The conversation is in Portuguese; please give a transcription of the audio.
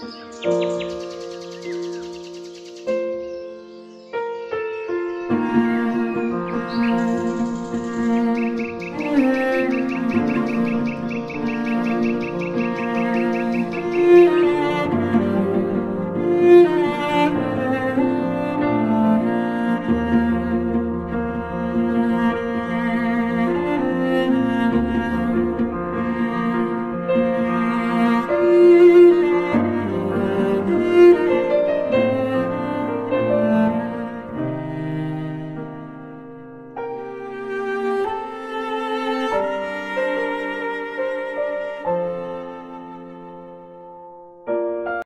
Música